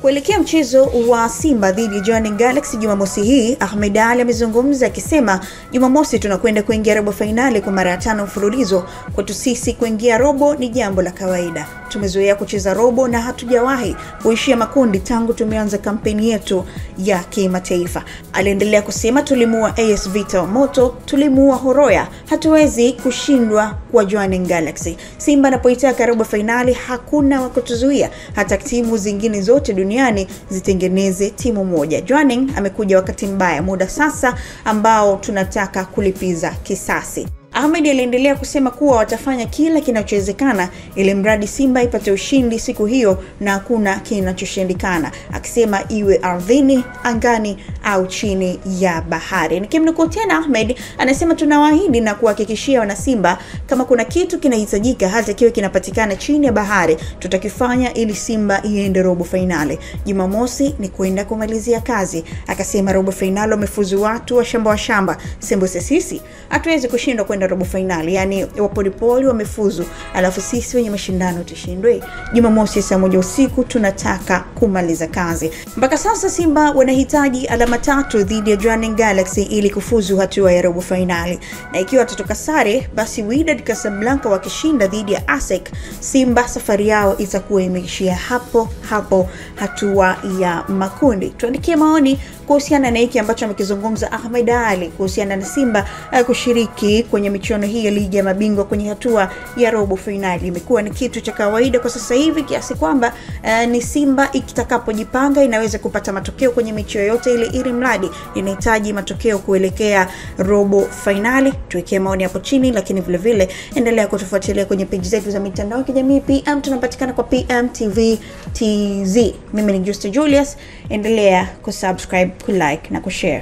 Kuelekea mchezo wa Simba dhidi ya Jwaneng Galaxy Jumamosi hii, Ahmed Ally amezungumza akisema, Jumamosi tunakwenda kuingia robo fainali kwa mara ya tano mfululizo. Kwetu sisi kuingia robo ni jambo la kawaida. Tumezoea kucheza robo na hatujawahi kuishia makundi tangu tumeanza kampeni yetu ya kimataifa. Aliendelea kusema, tulimuua AS Vita Moto, tulimuua Horoya, hatuwezi kushindwa kwa Jwaneng Galaxy. Simba anapoitaka robo fainali hakuna wa kutuzuia, hata timu zingine zote duniani zitengeneze timu moja. Jwaneng amekuja wakati mbaya, muda sasa ambao tunataka kulipiza kisasi. Ahmed aliendelea kusema kuwa watafanya kila kinachowezekana ili mradi Simba ipate ushindi siku hiyo na hakuna kinachoshindikana, akisema iwe ardhini, angani au chini ya bahari. Nikimnukuu tena, Ahmed anasema tunawaahidi na kuhakikishia wanasimba, kama kuna kitu kinahitajika, hata kiwe kinapatikana chini ya bahari, tutakifanya ili Simba iende robo fainali. Jumamosi ni kwenda kumalizia kazi, akasema robo fainali wamefuzu watu wa shamba wa shamba, sembuse sisi hatuwezi kushindwa kwenda robo fainali, yani wapolipoli wamefuzu, alafu sisi wenye mashindano tushindwe. Jumamosi saa moja usiku tunataka kumaliza kazi. Mpaka sasa Simba wanahitaji alama tatu dhidi ya Jwaneng Galaxy ili kufuzu hatua ya robo fainali, na ikiwa watatoka sare, basi Wydad Casablanca wakishinda dhidi ya ASEC, Simba safari yao itakuwa imeishia hapo hapo hatua ya makundi. Tuandikie maoni kuhusiana na hiki ambacho amekizungumza Ahmed Ali kuhusiana na Simba uh, kushiriki kwenye michuano hii ya ligi ya mabingwa kwenye hatua ya robo fainali. Imekuwa ni kitu cha kawaida kwa sasa hivi kiasi kwamba uh, ni Simba ikitakapojipanga inaweza kupata matokeo kwenye mechi yoyote ile, ili mradi inahitaji matokeo kuelekea robo fainali. Tuwekee maoni hapo chini, lakini vile vile endelea kutufuatilia kwenye peji zetu za mitandao ya kijamii PM, tunapatikana kwa PM TV TZ. Mimi ni Justa Julius, endelea kusubscribe, kulike na kushare.